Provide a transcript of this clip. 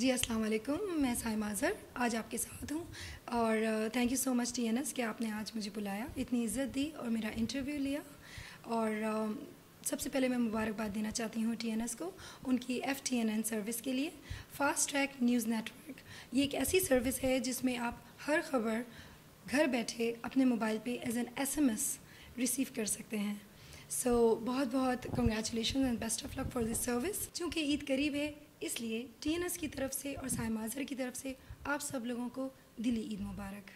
जी अस्सलाम वालेकुम। मैं साइमा अजहर आज आपके साथ हूँ और thank you so much T N S कि आपने आज मुझे बुलाया इतनी इज़्ज़त दी और मेरा इंटरव्यू लिया। और सबसे पहले मैं मुबारकबाद देना चाहती हूँ टी एन एस को उनकी F T N N service के लिए। फ़ास्ट ट्रैक न्यूज़ नेटवर्क ये एक ऐसी सर्विस है जिसमें आप हर खबर घर बैठे अपने मोबाइल पे as an S M S receive कर सकते हैं। सो so, बहुत बहुत congratulation and best of luck for this service चूँकि ईद करीब है इसलिए टीएनएस की तरफ़ से और साय माजर की तरफ़ से आप सब लोगों को दिली ईद मुबारक।